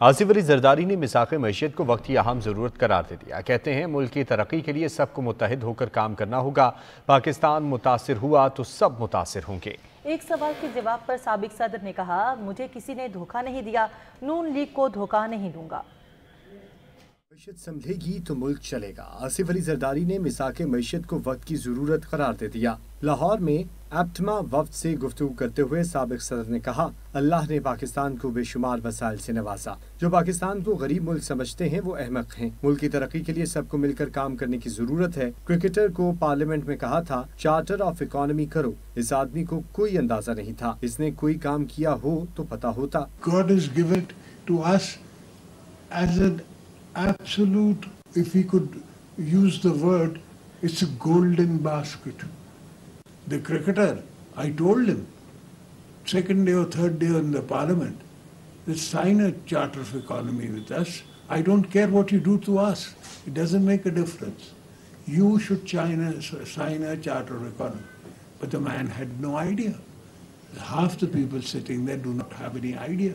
آصف علی زرداری نے مساق معیشت کو وقت کی اہم ضرورت قرار دے دیا۔ کہتے ہیں ملک کی ترقی کے لیے سب کو متحد ہو کر کام کرنا ہوگا۔ پاکستان متاثر ہوا تو سب متاثر ہوں گے۔ ایک سوال کے جواب پر سابق صدر نے کہا مجھے کسی نے دھوکہ نہیں دیا نون لیگ کو دھوکہ نہیں دوں گا۔ معیشت سمجھے گی تو ملک چلے گا۔ آصف علی زرداری نے مساق معیشت کو وقت کی ضرورت قرار دے دیا۔ لاہور میں ایپٹما وفد سے گفتگو کرتے ہوئے سابق صدر نے کہا اللہ نے پاکستان کو بے شمار وسائل سے نوازا۔ جو پاکستان کو غریب ملک سمجھتے ہیں وہ احمق ہیں۔ ملک کی ترقی کے لیے سب کو مل کر کام کرنے کی ضرورت ہے۔ کرکٹر کو پارلیمنٹ میں کہا تھا چارٹر آف اکانومی کرو۔ اس آدمی کو کوئی اندازہ نہیں تھا۔ اس نے کوئی کام کیا ہو تو پتا ہوتا۔ God has given to us as an absolute, if we could use the word, it's a golden basket. the cricketer, I told him, second day or third day in the parliament, that sign a charter of economy with us. I don't care what you do to us. It doesn't make a difference. You should China, sign a charter of economy. But the man had no idea. Half the people sitting there do not have any idea.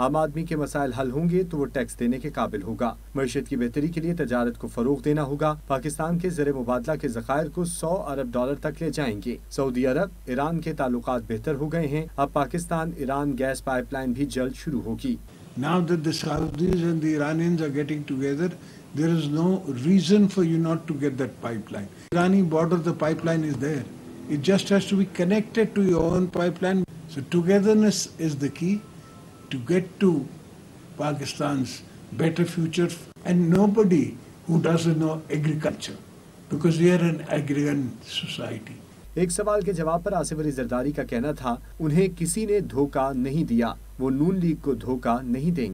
عام آدمی کے مسائل حل ہوں گے تو وہ tax دینے کے قابل ہوگا معیشت کی بہتری کے لیے تجارت کو فروغ دینا ہوگا پاکستان کے زر مبادلہ کے ذخائر کو سو ارب ڈالر تک لے جائیں گے سعودی عرب ایران کے تعلقات بہتر ہو گئے ہیں اب Pakistan Iran gas pipeline بھی جلد شروع ہوگی Now that the Saudis and the Iranians are getting together, there is no reason for you not to get that pipeline. Irani border, the pipeline is there. It just has to be connected to your own pipeline. So togetherness is the key to get to Pakistan's better future. And nobody who doesn't know agriculture, because we are an agrarian society. ایک سوال کے جواب پر آصف علی زرداری کا کہنا تھا انہیں کسی نے دھوکہ نہیں دیا وہ نون لیگ کو دھوکہ نہیں دیں گے